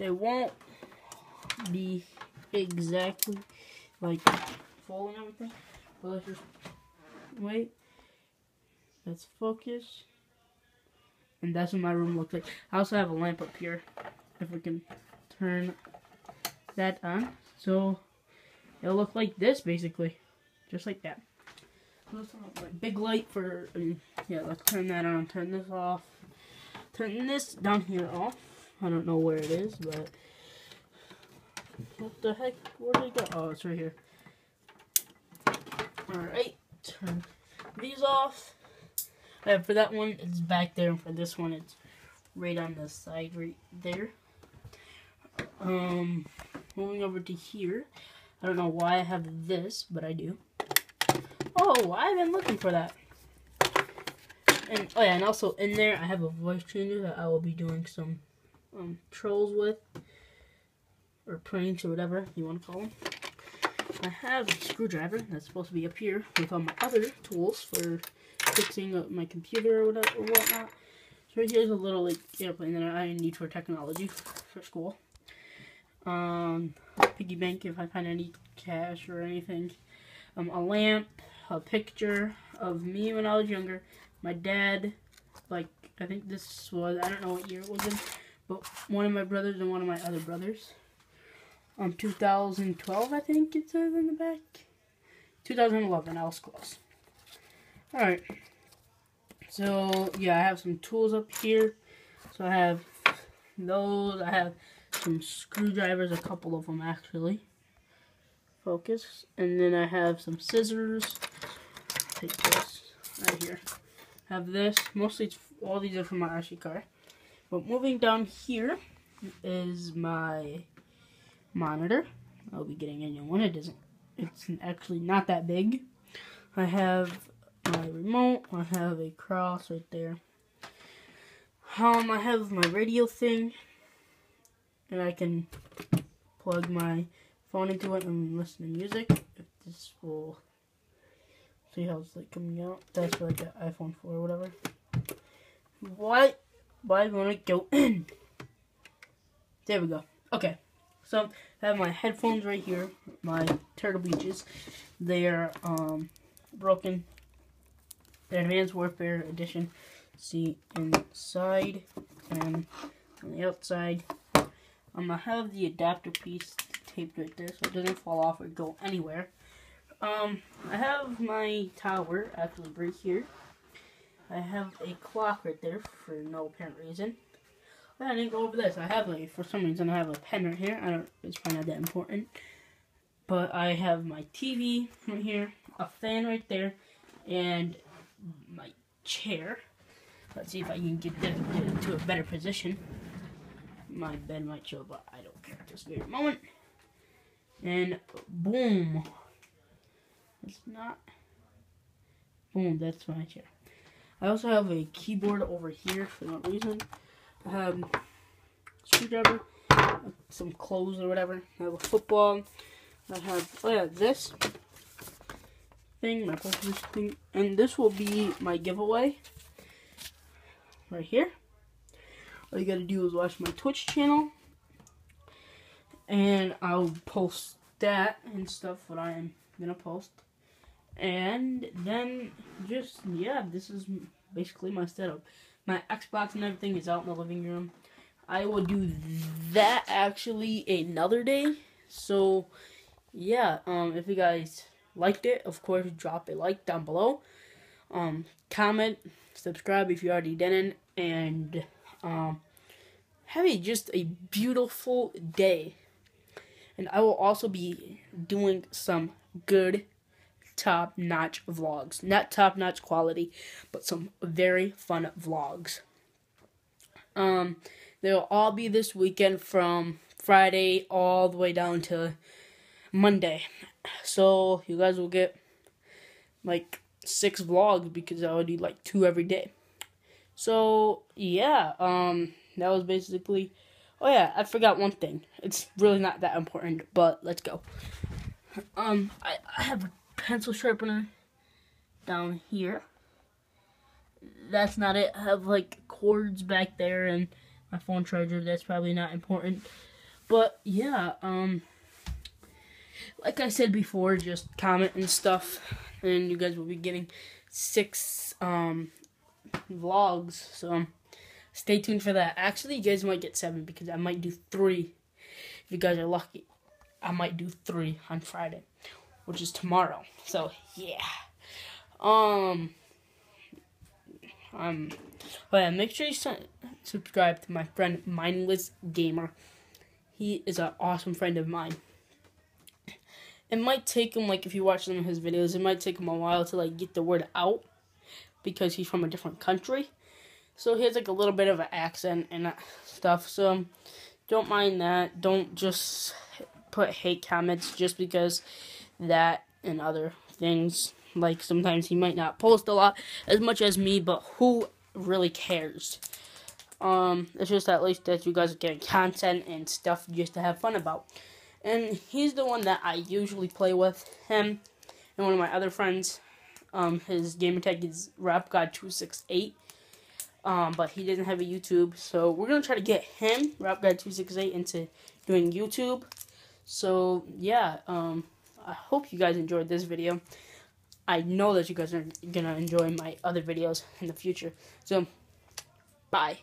they won't be exactly like full and everything. But let's just wait. Let's focus. And that's what my room looks like. I also have a lamp up here. If we can turn that on. So it'll look like this basically. Just like that. Big light for, yeah, let's turn that on. Turn this off. Turn this down here off. I don't know where it is, but what the heck? Where did it go? Oh, it's right here. Alright, turn these off. For that one, it's back there, and for this one, it's right on the side right there. Um, moving over to here. I don't know why I have this, but I do. Oh, I've been looking for that. And oh yeah, and also in there I have a voice changer that I will be doing some um, trolls with, or pranks or whatever you want to call them. I have a screwdriver that's supposed to be up here with all my other tools for fixing up my computer or, whatever, or whatnot. So here's a little like airplane that I need for technology for school. Um, piggy bank if I find any cash or anything. Um, a lamp, a picture of me when I was younger. My dad, like I think this was I don't know what year it was in, but one of my brothers and one of my other brothers. Um, 2012 I think it says in the back. 2011, I was close. Alright. So, yeah, I have some tools up here. So I have those. I have some screwdrivers, a couple of them actually. Focus. And then I have some scissors. Take this right here. Have this. Mostly, all these are from my RC car. But moving down here is my monitor. I'll be getting a new one. It isn't. It's actually not that big. I have my remote. I have a cross right there. Um, I have my radio thing, and I can plug my phone into it and listen to music. If this will see how it's like coming out. That's for like the iPhone 4 or whatever. Why? Do I want to go in? There we go. Okay. So I have my headphones right here, my Turtle Beaches. They are um, broken. The Advanced Warfare Edition. See inside and on the outside. I'm gonna have the adapter piece taped right there so it doesn't fall off or go anywhere. Um, I have my tower actually right here. I have a clock right there for no apparent reason. I didn't go over this. I have like for some reason I have a pen right here. I don't. It's probably not that important. But I have my TV right here, a fan right there, and my chair. Let's see if I can get this into a better position. My bed might show, but I don't care at this very moment. And boom. It's not. Boom, that's my chair. I also have a keyboard over here for no reason. I have screwdriver, some clothes or whatever. I have a football. I have, oh yeah, this thing, my PlayStation thing. And this will be my giveaway. Right here. All you gotta do is watch my Twitch channel. And I'll post that and stuff what I am gonna post. And then just, yeah, this is basically my setup my Xbox and everything is out in the living room. I will do that actually another day. So, yeah, um, if you guys liked it, of course, drop a like down below. Um, comment, subscribe if you already didn't, and um, have a just a beautiful day. And I will also be doing some good top notch vlogs. Not top notch quality, but some very fun vlogs. Um, they'll all be this weekend from Friday all the way down to Monday. So you guys will get like six vlogs because I will do like two every day. So yeah, um, that was basically. Oh yeah, I forgot one thing. It's really not that important, but let's go. Um, I, I have pencil sharpener down here. That's not it. I have like cords back there and my phone charger. That's probably not important. But yeah, um, like I said before, just comment and stuff, and you guys will be getting six um vlogs. So stay tuned for that. Actually, you guys might get seven because I might do three. If you guys are lucky, I might do three on Friday, which is tomorrow. So yeah. Um. Um. But yeah, make sure you subscribe to my friend Mindless Gamer. He is an awesome friend of mine. It might take him like if you watch some of his videos, it might take him a while to like get the word out because he's from a different country. So he has like a little bit of an accent and stuff. So don't mind that. Don't just put hate comments just because that and other things. Like sometimes he might not post a lot as much as me, but who really cares? Um, it's just at least that you guys are getting content and stuff just to have fun about. And he's the one that I usually play with. Him and one of my other friends. Um, his gamer tag is RapGod268. Um, but he doesn't have a YouTube, so we're gonna try to get him, RapGod268, into doing YouTube. So yeah, um, I hope you guys enjoyed this video. I know that you guys are gonna enjoy my other videos in the future. So, bye.